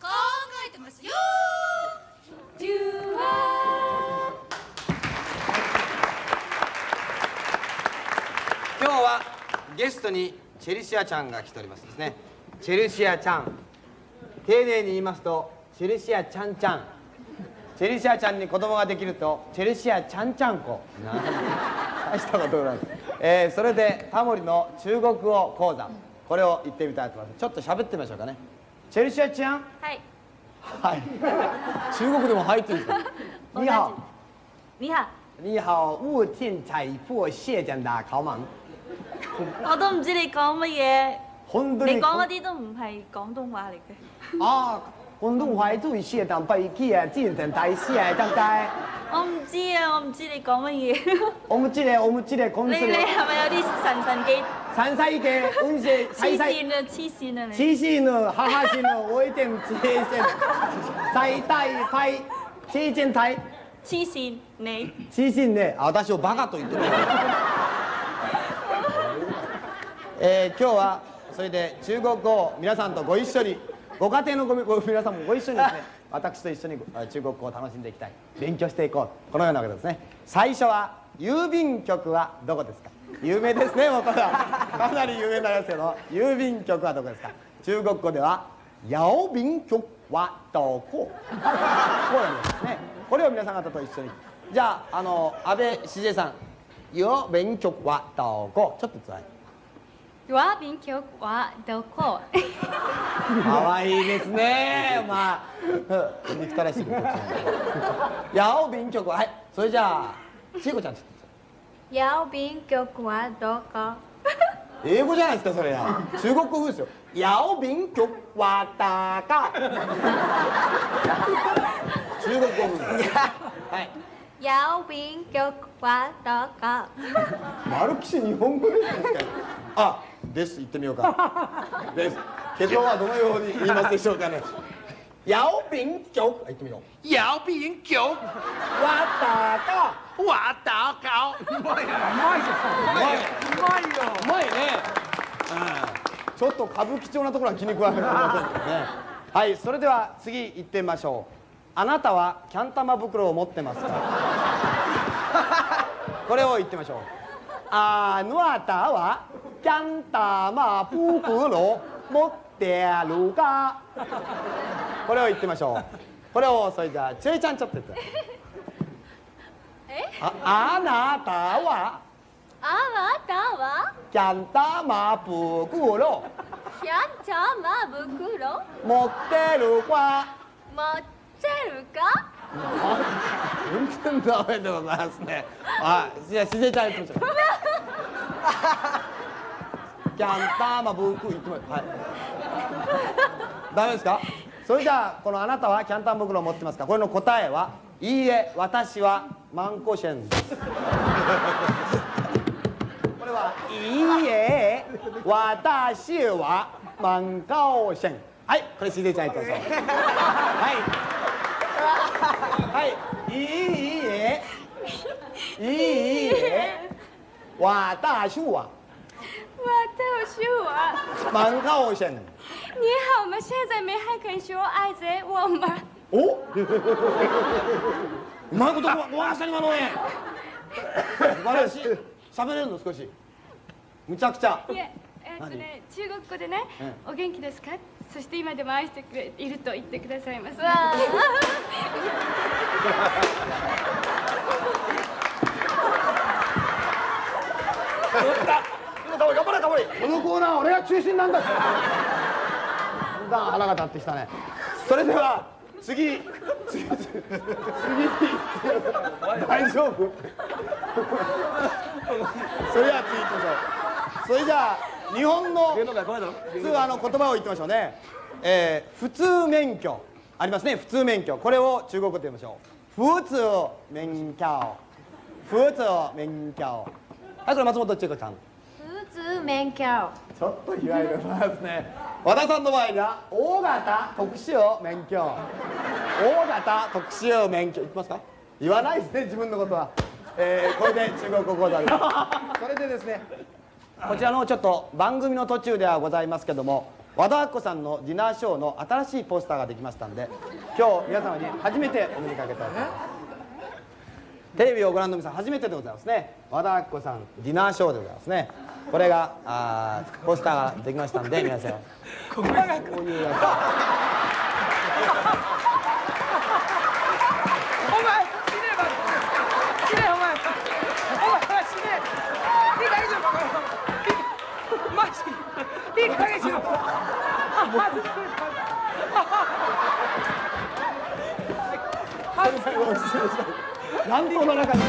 考えてますよ。デュア今日はゲストにチェルシアちゃんが来ておりますですね。チェルシアちゃん。丁寧に言いますとチェルシアちゃんちゃん。チェルシアちゃんに子供ができるとチェルシアちゃんちゃんこ。なんて大したことない、えー、それでタモリの中国語講座。これを言ってみたいと思います。ちょっと喋ってみましょうかねチェルシアちゃんはいはい中国でも入ってるんですか你好你好你好物天財富謝正大考問我都唔知你講乜嘢本当に你講嗰啲都唔係廣東話嚟嘅啊，廣東話都係當背記啊，之前同大師啊，得唔得？我唔知啊我唔知你講乜嘢我唔知咧，我唔知咧，講出你你嚟。係咪有啲神神記 山西嘅本是黐西西線啊黐線啊你黐線啊，哈哈線啊，我一定唔知先。最大派黐線睇黐線你黐線ね、あ私をバカと言ってる。えー、今日はそれで中国語を皆さんとご一緒に。ご家庭のごみご皆さんもご一緒にですね。私と一緒にあ中国語を楽しんでいきたい。勉強していこう。このようなわけですね。最初は郵便局はどこですか？有名ですねもうこれはかなり有名なやつけど郵便局はどこですか？中国語では郵便局はどこ？こうなんですね。これを皆さん方と一緒に。じゃああの安倍静江さん郵便局はどこ？ちょっとつらい郵便局はどこ？可愛いですね。まあ、うん憎たらしいことですね。郵便局ははい。それじゃあ、ちいこちゃんちょっ郵便局はどこ？と英語じゃないですかそれや。中国語風ですよ。郵便局はだか。中国語風です。はい。郵便局はどこ？マルキシ日本語ですか？あ、です言ってみようか。です。結論はどのように言いますでしょうかね。郵便局。あ言ってみよう。郵便局わだか。わたかうまいなうまいよ。うまいね。うん。ちょっと歌舞伎町なところは気に食わないかもしれませんけどね。はい、それでは次行ってみましょう。あなたはキャン玉袋を持ってますか？これを言ってみましょう。あなたはキャン玉袋を持ってるか？これを言ってみましょう。これをそれじゃあちえちゃんちょっと言って。ああなたは？あなたは？キャン玉袋。キャン玉袋？持ってるか？持ってるか？全然ダメでございますね。あじゃあしずちゃん言ってみましょう。キャン玉袋言ってみましょう。はい。ダメですか？それじゃあこのあなたはキャン玉袋を持ってますか？これの答えはいいえ私はマンコシェンです。これはいいえ私はマンカオシェン。はいこれしずちゃん言ってみましょうはい。はい。いいえ。いいえ。私は私はマンカオシェン你好吗？现在没还肯说爱着我吗？おうまいことごわした今のね素晴らしい喋れるの少しむちゃくちゃいえ、えっとね、中国語でね、お元気ですか？そして今でも愛してくれいると言ってくださいます。わ頑張れ頑張れこのコーナー俺が中心なんだ。だんだん腹が立ってきたね。それでは次。次。次。次大丈夫。それでは次行きましょう。それじゃあ日本の普通あの言葉を言ってみましょうね。えー、普通免許。ありますね普通免許。これを中国語で言いましょう。普通免許。普通免許。はいこれ松本千恵子ちゃん。免許。ちょっと開いてますね。和田さんの場合には大型特殊免許。大型特殊免許。言ってますか？言わないですね自分のことは、えー、これで中国語講座です。それでですねこちらのちょっと番組の途中ではございますけども和田アキ子さんのディナーショーの新しいポスターができましたんで今日皆様に初めてお目にかけたいと思いますテレビをご覧の皆さん初めてでございますね。和田アキ子さんディナーショーでございますね。これがあーポスターができましたんで皆さん。こういうやつお前死ねば死ね。お前。お前。は死ねいい加減しい乱闘の中に？